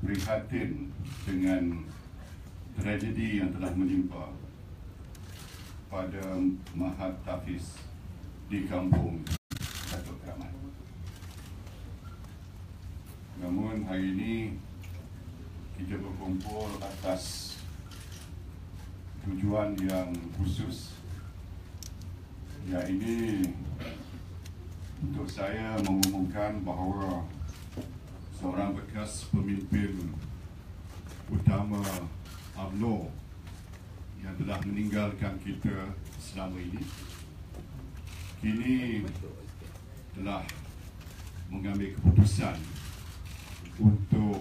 prihatin dengan tragedi yang telah menimpa pada Mahat Tafiz di kampung Datuk Keramat. Namun hari ini kita berkumpul atas tujuan yang khusus ini untuk saya mengumumkan bahawa seorang bekas pemimpin utama UMNO yang telah meninggalkan kita selama ini kini telah mengambil keputusan untuk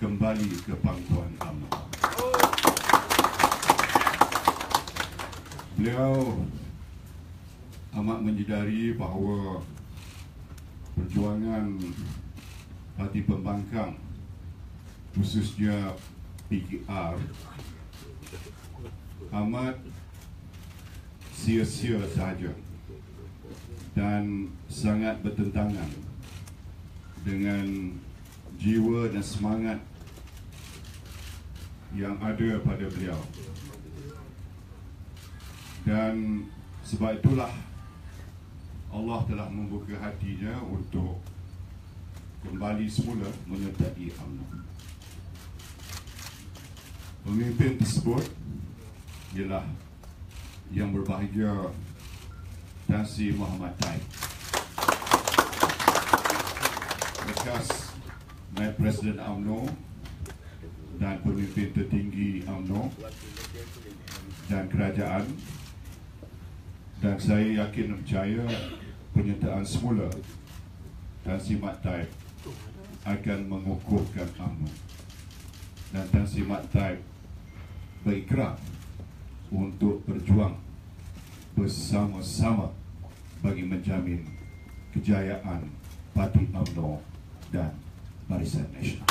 kembali ke pangkuan UMNO. Beliau amat menyedari bahawa perjuangan parti pembangkang khususnya PKR amat sia-sia sahaja dan sangat bertentangan dengan jiwa dan semangat yang ada pada beliau. Dan sebab itulah Allah telah membuka hatinya untuk kembali semula menyertai UMNO. Pemimpin tersebut ialah yang berbahagia Tan Sri Muhammad Taib. Bekas Naib Presiden UMNO dan pemimpin tertinggi UMNO dan kerajaan dan saya yakin dan percaya penyertaan semula Tan Sri Mat Taib akan mengukuhkan UMNO dan Tan Sri Mat Taib berikrar untuk berjuang bersama-sama bagi menjamin kejayaan Parti UMNO dan Barisan Nasional.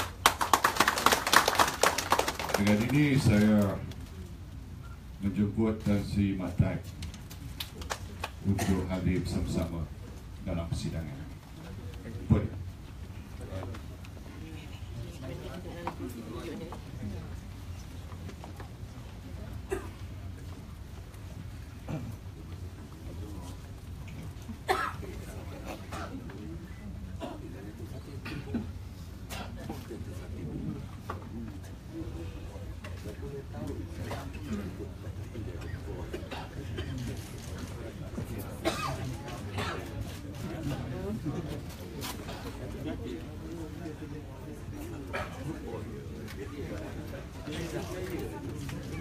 Dengan ini saya menjemput Tan Sri Mat Taib untuk hadir bersama-sama dalam persidangan. Boleh. Thank you.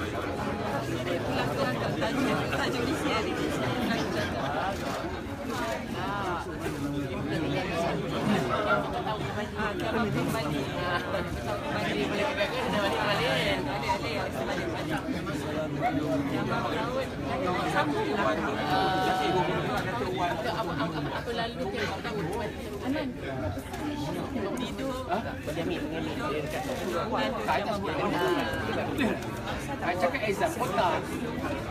Pak Pak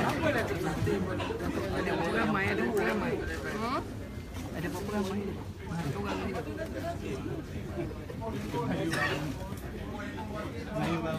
Ada berapa ramai? Ada berapa ramai? Hmm? Ada berapa ramai? Orang ni. Ini baru.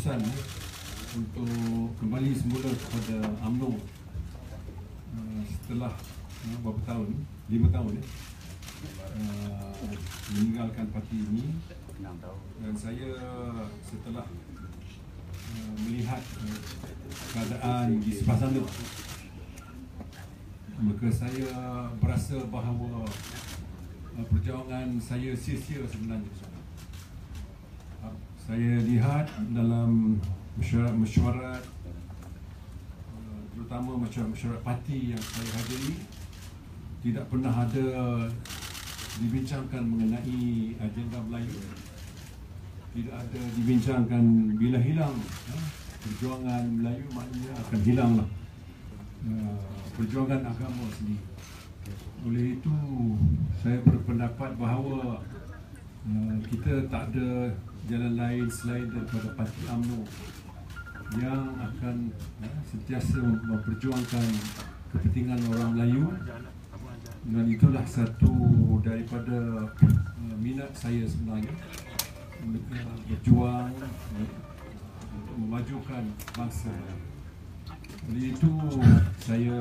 Keputusan eh, untuk kembali semula kepada UMNO uh, setelah uh, berapa tahun? Lima tahun ya. Uh, meninggalkan parti ini dan saya setelah uh, melihat uh, keadaan di sebelah sana maka saya berasa bahawa uh, perjuangan saya sia-sia sebenarnya saya lihat dalam mesyuarat-mesyuarat uh, terutama mesyuarat-mesyuarat parti yang saya hadiri tidak pernah ada dibincangkan mengenai agenda Melayu tidak ada dibincangkan bila hilang uh, perjuangan Melayu maknanya akan hilanglah uh, perjuangan agama sendiri. Oleh itu saya berpendapat bahawa kita tak ada jalan lain selain daripada Parti UMNO yang akan uh, sentiasa memperjuangkan kepentingan orang Melayu dan itulah satu daripada uh, minat saya sebenarnya berjuang untuk memajukan bangsa. Oleh itu saya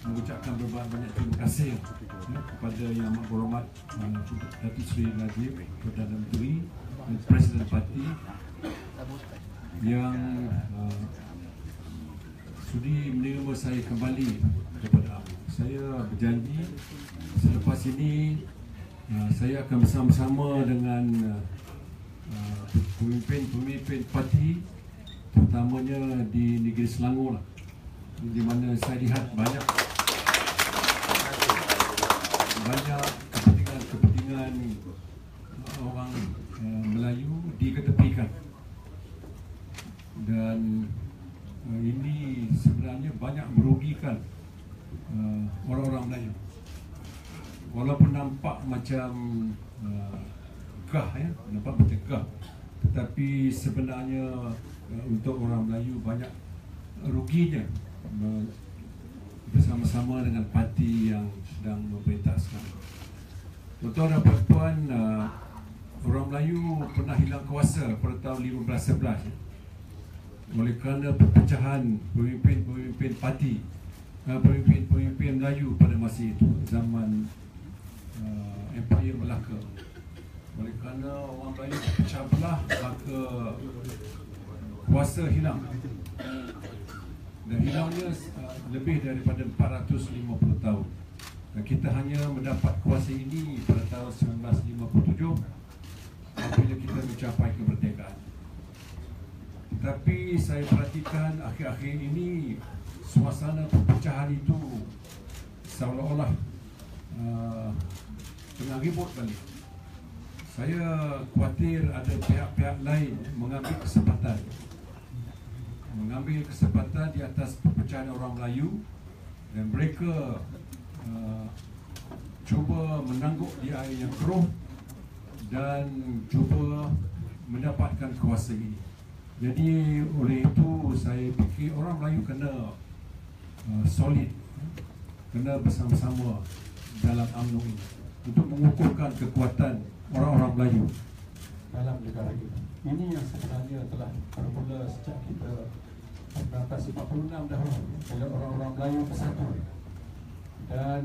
mengucapkan berbanyak terima kasih ya, kepada Yang Amat Berhormat uh, Datuk Seri Najib Perdana Menteri dan Presiden Parti yang uh, sudi menerima saya kembali kepada UMNO. Saya berjanji selepas ini uh, saya akan bersama-sama dengan uh, pemimpin-pemimpin parti terutamanya di negeri Selangor lah di mana saya lihat banyak banyak kepentingan-kepentingan orang uh, Melayu diketepikan. Dan uh, ini sebenarnya banyak merugikan uh, orang-orang Melayu. Walaupun nampak macam uh, gah ya nampak macam gah tetapi sebenarnya untuk orang Melayu banyak ruginya. uh, bersama-sama dengan parti yang sedang memerintah sekarang. Tuan-tuan dan puan-puan, uh, orang Melayu pernah hilang kuasa pada tahun 1511 ya. oleh kerana perpecahan pemimpin-pemimpin parti uh, pemimpin-pemimpin Melayu pada masa itu zaman uh, Empire Melaka oleh kerana orang Melayu pecah belah maka kuasa hilang dan hilangnya uh, lebih daripada 450 tahun. Dan kita hanya mendapat kuasa ini pada tahun 1957 apabila kita mencapai kemerdekaan. Tetapi saya perhatikan akhir-akhir ini suasana perpecahan itu seolah-olah uh, tengah ribut balik. Saya khawatir ada pihak-pihak lain mengambil kesempatan mengambil kesempatan di atas perpecahan orang Melayu dan mereka uh, cuba menangguk di air yang keruh dan cuba mendapatkan kuasa ini. Jadi oleh itu saya fikir orang Melayu kena uh, solid, kena bersama-sama dalam UMNO ini untuk mengukuhkan kekuatan orang-orang Melayu dalam negara kita. Ini yang sebenarnya telah bermula sejak kita 1946 dahulu oleh orang-orang Melayu bersatu dan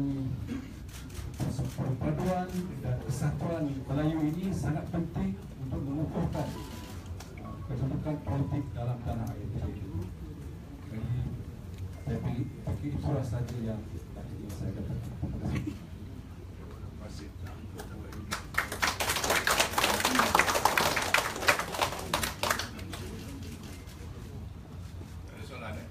perpaduan dan kesatuan Melayu ini sangat penting untuk mengukuhkan uh, kedudukan politik dalam tanah air ini. Jadi saya fikir itulah saja yang ingin saya katakan. Terima kasih. Ada soalan eh?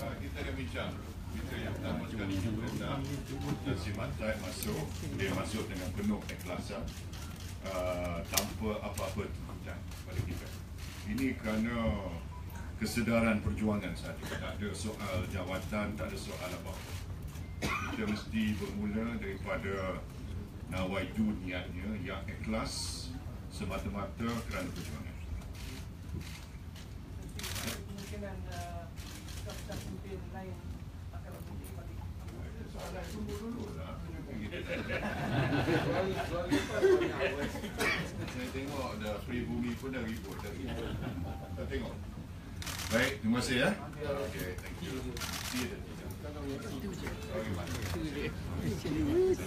Ah, kita dah bincang kita yang pertama sekali kita dah Nasi Matai masuk dia masuk dengan penuh keikhlasan uh, tanpa apa-apa tuntutan pada kita ini kerana kesedaran perjuangan saja tak ada soal jawatan tak ada soal apa-apa kita mesti bermula daripada nawaitu niatnya yang ikhlas semata-mata kerana perjuangan kemungkinan uh, pemimpin lain akan balik. Soalan tunggu dulu lah. Saya tengok dah pribumi pun dah ribut dah. Kita tengok. Baik, terima kasih ya. Okay, thank you. See you. Okay.